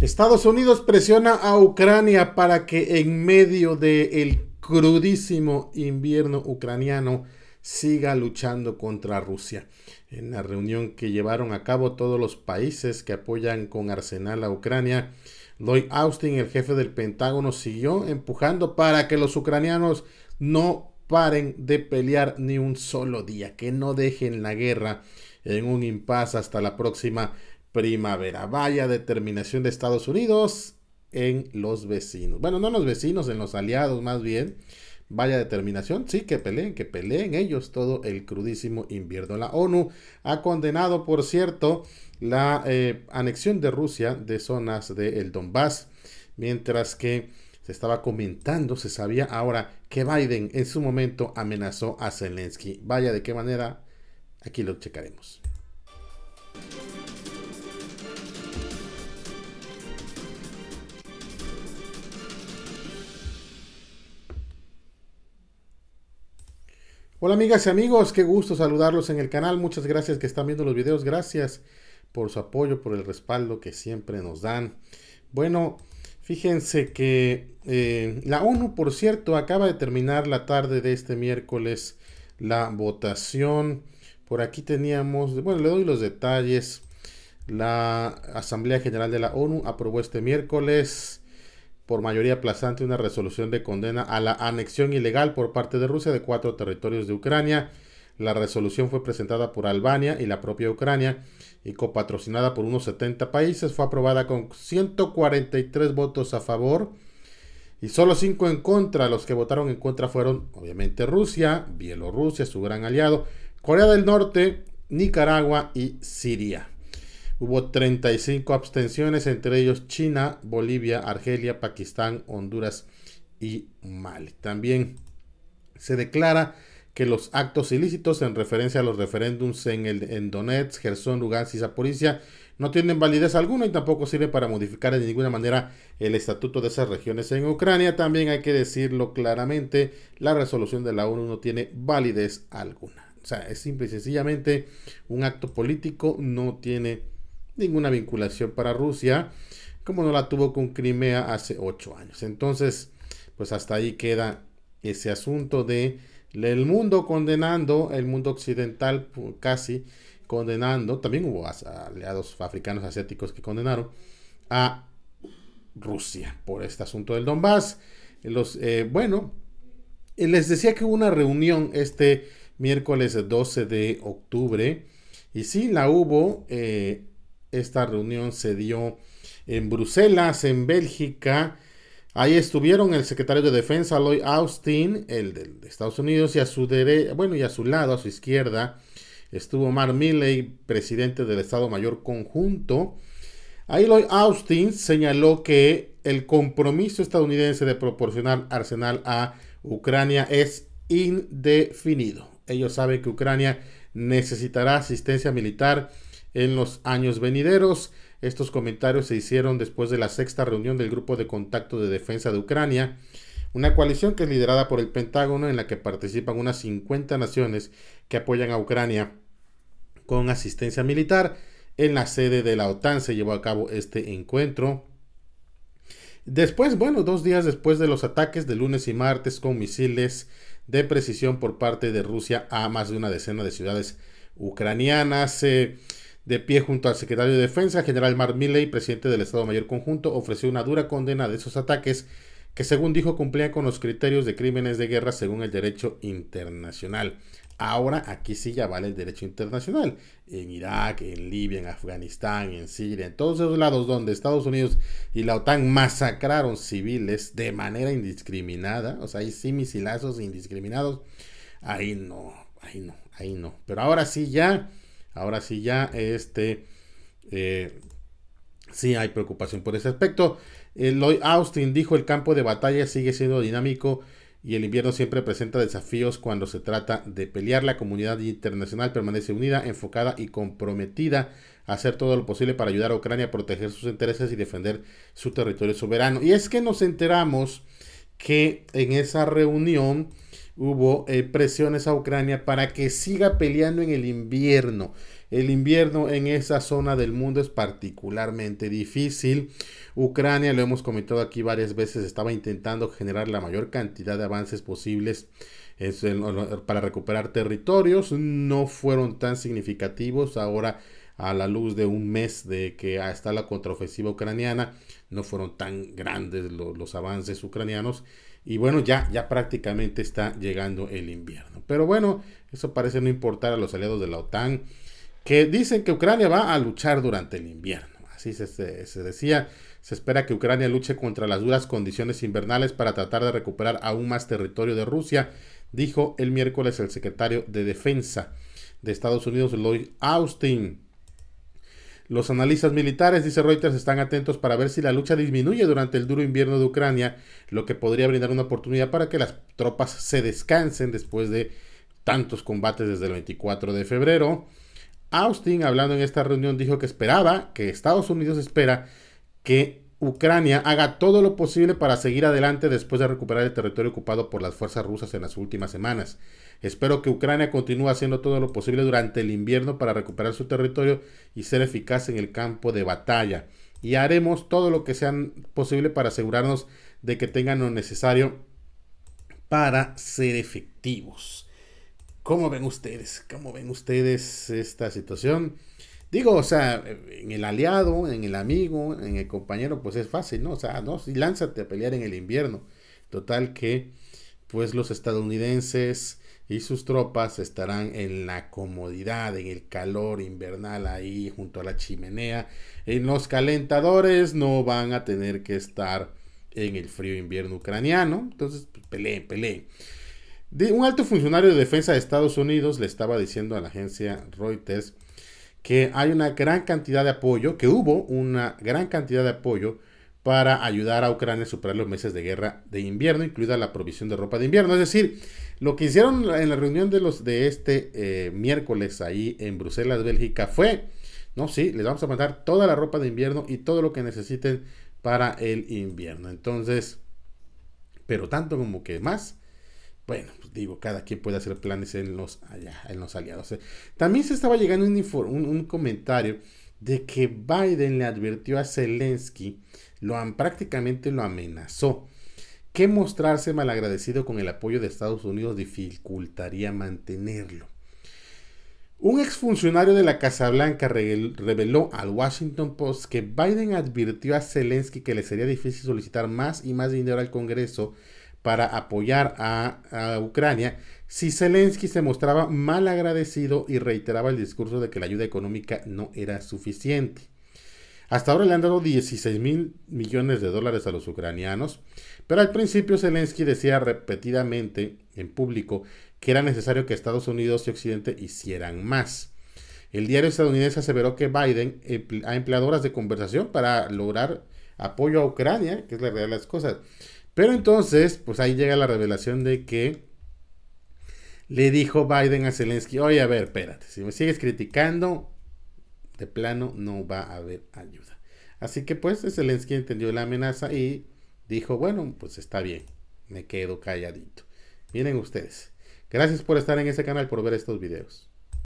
Estados Unidos presiona a Ucrania para que en medio del crudísimo invierno ucraniano siga luchando contra Rusia. En la reunión que llevaron a cabo todos los países que apoyan con arsenal a Ucrania, Lloyd Austin, el jefe del Pentágono, siguió empujando para que los ucranianos no paren de pelear ni un solo día, que no dejen la guerra en un impasse hasta la próxima primavera. Vaya determinación de Estados Unidos en los vecinos. Bueno, no en los vecinos, en los aliados más bien. Vaya determinación, sí, que peleen, que peleen ellos todo el crudísimo invierno. La ONU ha condenado, por cierto, la eh, anexión de Rusia de zonas del Donbass, mientras que se estaba comentando, se sabía ahora que Biden en su momento amenazó a Zelensky. Vaya de qué manera, aquí lo checaremos. Hola amigas y amigos, qué gusto saludarlos en el canal. Muchas gracias que están viendo los videos. Gracias por su apoyo, por el respaldo que siempre nos dan. Bueno, Fíjense que eh, la ONU, por cierto, acaba de terminar la tarde de este miércoles la votación. Por aquí teníamos, bueno, le doy los detalles. La Asamblea General de la ONU aprobó este miércoles por mayoría aplastante una resolución de condena a la anexión ilegal por parte de Rusia de cuatro territorios de Ucrania. La resolución fue presentada por Albania y la propia Ucrania y copatrocinada por unos 70 países, fue aprobada con 143 votos a favor y solo 5 en contra. Los que votaron en contra fueron obviamente Rusia, Bielorrusia, su gran aliado, Corea del Norte, Nicaragua y Siria. Hubo 35 abstenciones, entre ellos China, Bolivia, Argelia, Pakistán, Honduras y Mali. También se declara que los actos ilícitos en referencia a los referéndums en, el, en Donetsk, Gerson, Lugansk y Zaporizhia no tienen validez alguna y tampoco sirven para modificar de ninguna manera el estatuto de esas regiones en Ucrania. También hay que decirlo claramente, la resolución de la ONU no tiene validez alguna. O sea, es simple y sencillamente un acto político, no tiene ninguna vinculación para Rusia, como no la tuvo con Crimea hace ocho años. Entonces, pues hasta ahí queda ese asunto de el mundo condenando, el mundo occidental casi condenando, también hubo aliados africanos asiáticos que condenaron a Rusia por este asunto del Donbass. Los, eh, bueno, eh, les decía que hubo una reunión este miércoles 12 de octubre y sí, la hubo. Eh, esta reunión se dio en Bruselas, en Bélgica, Ahí estuvieron el secretario de Defensa Lloyd Austin, el de Estados Unidos, y a su bueno, y a su lado, a su izquierda, estuvo Mark Milley, presidente del Estado Mayor Conjunto. Ahí Lloyd Austin señaló que el compromiso estadounidense de proporcionar arsenal a Ucrania es indefinido. Ellos saben que Ucrania necesitará asistencia militar en los años venideros estos comentarios se hicieron después de la sexta reunión del Grupo de Contacto de Defensa de Ucrania, una coalición que es liderada por el Pentágono en la que participan unas 50 naciones que apoyan a Ucrania con asistencia militar. En la sede de la OTAN se llevó a cabo este encuentro. Después, bueno, dos días después de los ataques de lunes y martes con misiles de precisión por parte de Rusia a más de una decena de ciudades ucranianas. Eh, de pie junto al secretario de Defensa, general Mark Milley, presidente del Estado Mayor Conjunto, ofreció una dura condena de esos ataques que según dijo cumplían con los criterios de crímenes de guerra según el derecho internacional. Ahora aquí sí ya vale el derecho internacional. En Irak, en Libia, en Afganistán, en Siria, en todos esos lados donde Estados Unidos y la OTAN masacraron civiles de manera indiscriminada, o sea, hay sí misilazos indiscriminados, ahí no, ahí no, ahí no. Pero ahora sí ya Ahora sí ya, este, eh, sí hay preocupación por ese aspecto. Lloyd Austin dijo el campo de batalla sigue siendo dinámico y el invierno siempre presenta desafíos cuando se trata de pelear. La comunidad internacional permanece unida, enfocada y comprometida a hacer todo lo posible para ayudar a Ucrania a proteger sus intereses y defender su territorio soberano. Y es que nos enteramos que en esa reunión hubo eh, presiones a Ucrania para que siga peleando en el invierno. El invierno en esa zona del mundo es particularmente difícil. Ucrania, lo hemos comentado aquí varias veces, estaba intentando generar la mayor cantidad de avances posibles para recuperar territorios. No fueron tan significativos. Ahora a la luz de un mes de que está la contraofensiva ucraniana, no fueron tan grandes los avances ucranianos y bueno, ya, ya prácticamente está llegando el invierno. Pero bueno, eso parece no importar a los aliados de la OTAN, que dicen que Ucrania va a luchar durante el invierno. Así se, se, decía, se espera que Ucrania luche contra las duras condiciones invernales para tratar de recuperar aún más territorio de Rusia, dijo el miércoles el secretario de Defensa de Estados Unidos, Lloyd Austin. Los analistas militares, dice Reuters, están atentos para ver si la lucha disminuye durante el duro invierno de Ucrania, lo que podría brindar una oportunidad para que las tropas se descansen después de tantos combates desde el 24 de febrero. Austin, hablando en esta reunión, dijo que esperaba, que Estados Unidos espera que Ucrania haga todo lo posible para seguir adelante después de recuperar el territorio ocupado por las fuerzas rusas en las últimas semanas. Espero que Ucrania continúe haciendo todo lo posible durante el invierno para recuperar su territorio y ser eficaz en el campo de batalla. Y haremos todo lo que sea posible para asegurarnos de que tengan lo necesario para ser efectivos. ¿Cómo ven ustedes? ¿Cómo ven ustedes esta situación? Digo, o sea, en el aliado, en el amigo, en el compañero, pues es fácil, ¿no? O sea, no, lánzate a pelear en el invierno. Total que, pues los estadounidenses y sus tropas estarán en la comodidad, en el calor invernal ahí junto a la chimenea. En los calentadores no van a tener que estar en el frío invierno ucraniano. Entonces, pues, peleen, peleen. un alto funcionario de defensa de Estados Unidos le estaba diciendo a la agencia Reuters que hay una gran cantidad de apoyo, que hubo una gran cantidad de apoyo para ayudar a Ucrania a superar los meses de guerra de invierno, incluida la provisión de ropa de invierno. Es decir, lo que hicieron en la reunión de los de este eh, miércoles ahí en Bruselas, Bélgica, fue, no, sí, les vamos a mandar toda la ropa de invierno y todo lo que necesiten para el invierno. Entonces, pero tanto como que más, bueno, pues digo, cada quien puede hacer planes en los, allá, en los aliados. ¿eh? También se estaba llegando un, un, comentario de que Biden le advirtió a Zelensky, lo prácticamente lo amenazó, que mostrarse malagradecido con el apoyo de Estados Unidos dificultaría mantenerlo. Un exfuncionario de la Casa Blanca reveló al Washington Post que Biden advirtió a Zelensky que le sería difícil solicitar más y más dinero al Congreso para apoyar a, Ucrania si Zelensky se mostraba mal agradecido y reiteraba el discurso de que la ayuda económica no era suficiente. Hasta ahora le han dado 16 mil millones de dólares a los ucranianos, pero al principio Zelensky decía repetidamente en público que era necesario que Estados Unidos y Occidente hicieran más. El diario estadounidense aseveró que Biden ha empleado horas de conversación para lograr apoyo a Ucrania, que es la realidad de las cosas. Pero entonces, pues ahí llega la revelación de que le dijo Biden a Zelensky, oye, a ver, espérate, si me sigues criticando, de plano no va a haber ayuda. Así que pues Zelensky entendió la amenaza y dijo, bueno, pues está bien, me quedo calladito. Miren ustedes. Gracias por estar en este canal, por ver estos videos.